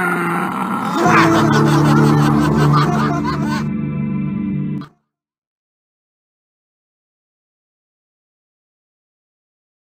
Ah.